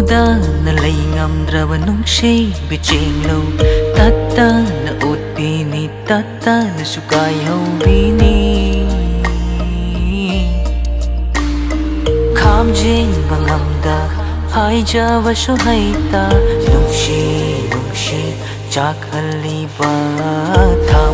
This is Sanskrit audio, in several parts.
नलैं अम्रव नुँशे बिचें लो तत्ता न ओत्तीनी तत्ता न सुकायो भीनी खाम्जें वंगम्दा आईजा वशो हैता नुशे नुशे चाक्हली वाथा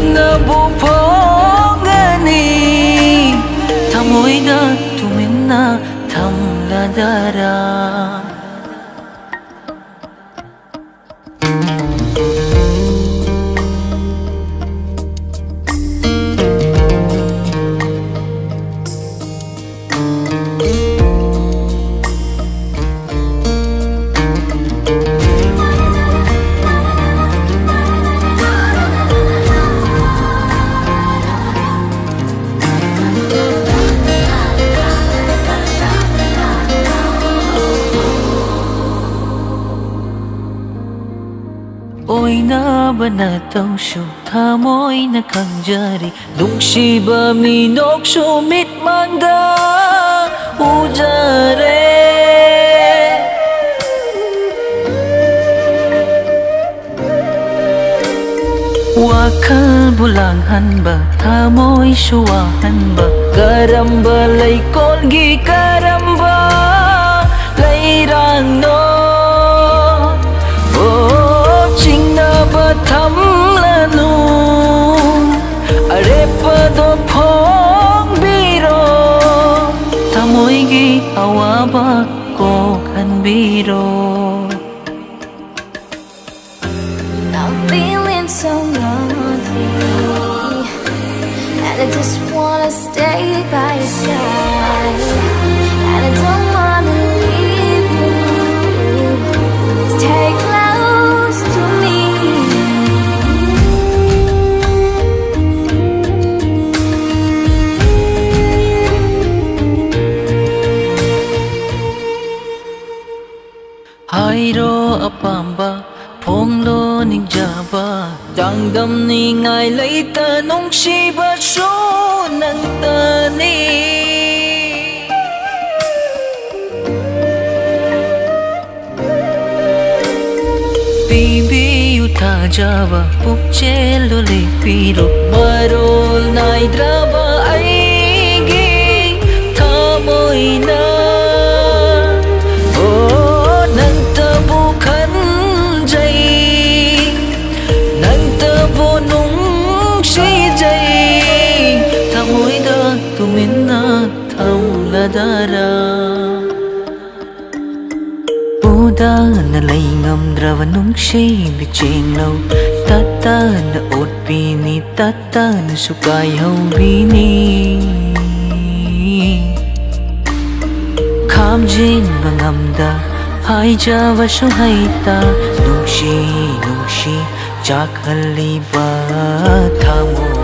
म्नवनि तमोदु थम् ôi na oina bana tau shu tha na khang jari dung si ba mi nok shu mit manda ujare Wakal bulang han ba tha moi wa han ba ba lai kon gi ba lai rang no 보이기 아와받고 간 비로 I'm feeling so lonely And I just wanna stay by your side apamba Ponglo ning jaba Dangdam ni ngay lay tanong shiba sho ng tanin Baby, you ta java, puk chelo le piro पूदान लैङ्गं द्रवनुं क्षेमि चेङ्गौ तत्तान् ओट्पीनि तत्तान् सुकायौ विनि खां जेन्मगं द हाय च वसु हैता नुंषि